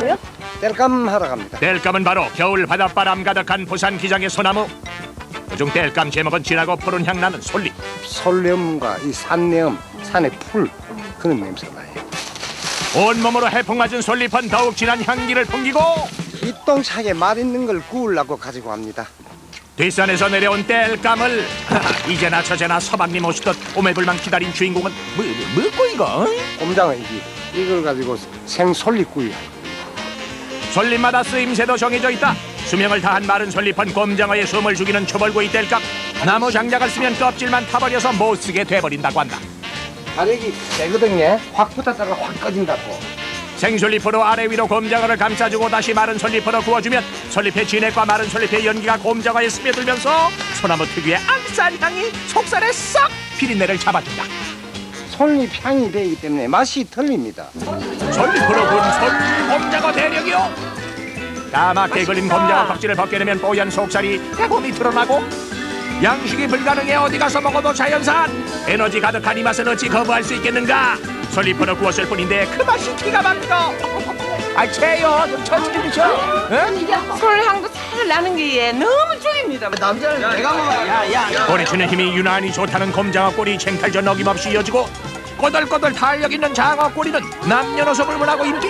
뭐요? 땔감 하러 갑니다. 땔감은 바로 겨울 바닷바람 가득한 부산 기장의 소나무 그중 땔감 제목은 진하고 푸른 향 나는 솔잎 솔레음과 이 산내음, 산의 풀 그런 냄새가 나요. 온몸으로 해풍 맞은 솔잎은 더욱 진한 향기를 풍기고 기똥차게 맛있는 걸 구우려고 가지고 갑니다. 뒷산에서 내려온 땔감을 이제나 저제나 서방님 오시듯 오매불만 기다린 주인공은 뭐, 뭐, 뭐고 이거? 꼼장어 이기 이걸 가지고 생솔잎구이 솔잎마다 쓰임새도 정해져 있다 수명을 다한 마른 솔잎은 곰장어의 숨을 죽이는 초벌구이 땔감 나무 장작을 쓰면 껍질만 타버려서 못 쓰게 돼버린다고 한다 가래기 세거든요. 확 붙었다가 확 꺼진다고. 생솔잎으로 아래 위로 곰장어를 감싸주고 다시 마른 솔잎으로 구워주면 솔잎의 진액과 마른 솔잎의 연기가 곰장어에 스며들면서 소나무 특유의 앙쌀 향이 속살에 싹 비린내를 잡아준다 솔잎 향이 되기 때문에 맛이 틀립니다. 솔잎으로 구운 솔 곰장어 대령이요 까맣게 그린 곰장어 껍질을 벗겨내면 뽀얀 속살이 대범이 드러나고 양식이 불가능해 어디 가서 먹어도 자연산 에너지 가득한 이 맛은 어찌 거부할 수 있겠는가 솔잎으로 구웠을 뿐인데 그 맛이 기가 막혀 아 채요 좀 천천히 드셔 응? 솔향도 살 나는 게 너무 죽입니다. 남자는 내가 먹어야. 야, 야. 꼬리치는 힘이 유난히 좋다는 곰장어 꼬리 쟁탈전 어김없이 이어지고 꼬들꼬들 탄력 있는 장어 꼬리는 남녀노소 불문하고 인기